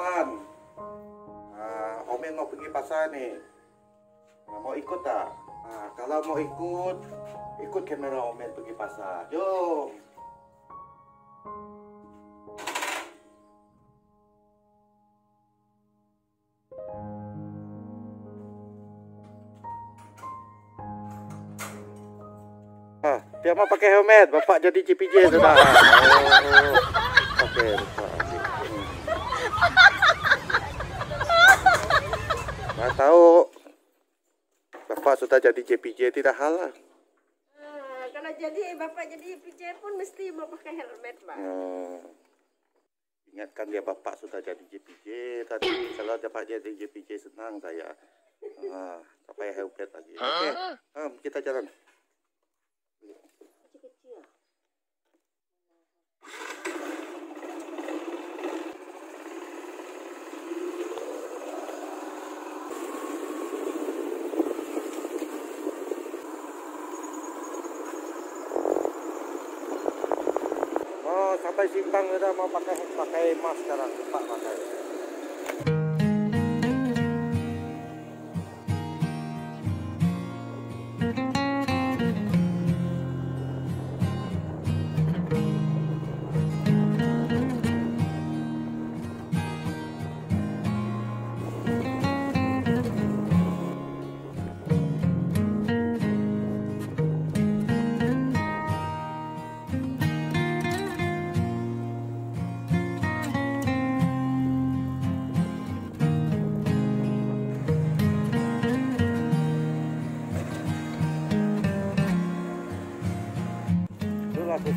kawan. Uh, Omen mau pergi pasar ni. Uh, mau ikut tak? Uh, kalau mau ikut, ikut kamera Omen pergi pasar. Jom. Ah, dia mau pakai helmet. Bapak jadi CPJ sudah. Oh, Sudah jadi JPJ tidak hal lah. Ah, kalau jadi bapak jadi PJ pun mesti mau pakai helmet, Pak. Hmm. Ingatkan dia bapak sudah jadi JPJ tadi. Kalau dapat jadi JPJ senang saya. Ah, tak payah helmet lagi. Okey. Um, kita jalan. Kecil-kecil. Oh, sampai simpang sudah mau pakai pakai mask sekarang. Cepat pakai.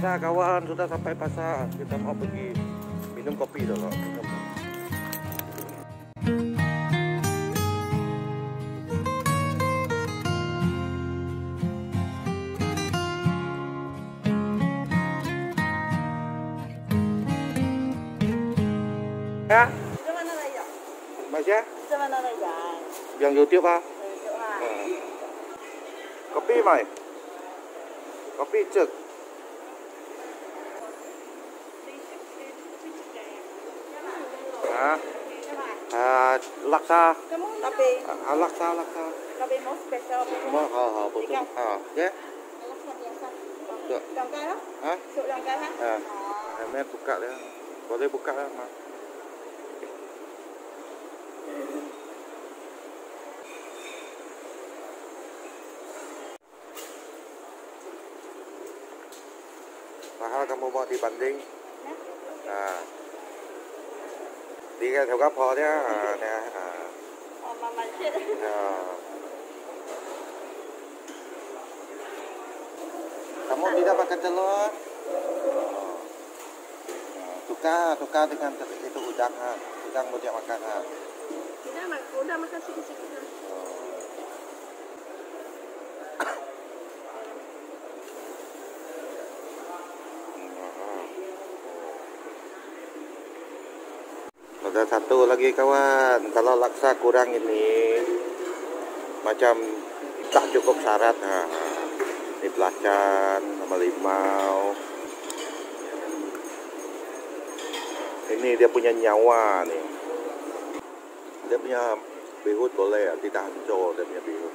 Susah kawan, sudah sampai pasar. Kita mau pergi minum kopi dulu. Minum. Ya, Di mana raya? Mas ya, Di mana raya? yang YouTube ah. Ah. Kopi mai. Kopi cek. Ah, ah, laksa. Kamu tapi Ah, laksa, laksa. tapi mau spesial Mau, ha, ha, betul. Ah, ya. Laksa biasa. Ya. Longkai lah. Ah, Sup longkai lah. ah. Ahmed buka dia. Boleh buka lah, Mak. Mahal kamu dibanding? À. Đi theo góc thôi nhá. À, nè. À. Oh, mama shit. À. Kamu tidak makan telur? Oh. Tukar, tukar dengan itu udang. Udang dia makan ha. Mak, udah makan sikit-sikit Ada satu lagi kawan, kalau laksa kurang ini macam tak cukup syarat. Ha. Ini belacan sama limau. Ini dia punya nyawa nih. Dia punya bihut boleh ya, tidak hancur dia punya bihut.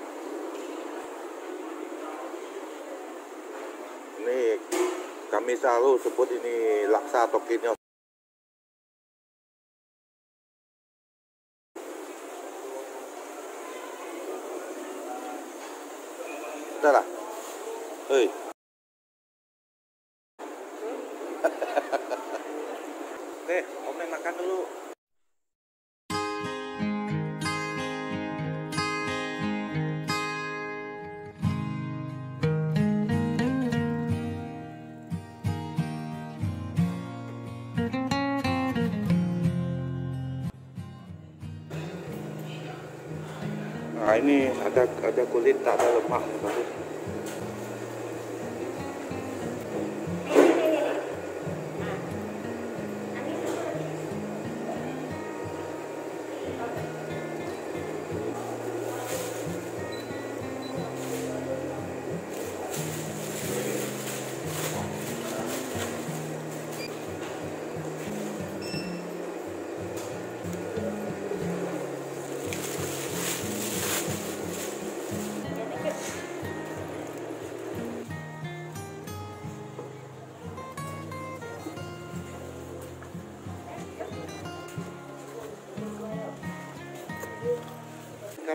Ini kami selalu sebut ini laksa tokinyo Betul lah. Hei. Oke, Om makan dulu. Ini ada ada kulit tak ada lemak bagus.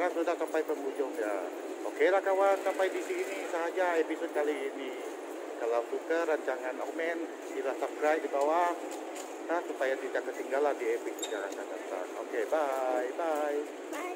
Sekarang sudah sampai penghujung ya. Oke lah kawan, sampai di sini saja episode kali ini. Kalau suka rancangan Omen, sila subscribe di bawah nah, supaya tidak ketinggalan di episode yang akan datang. Oke, bye, bye. Bye.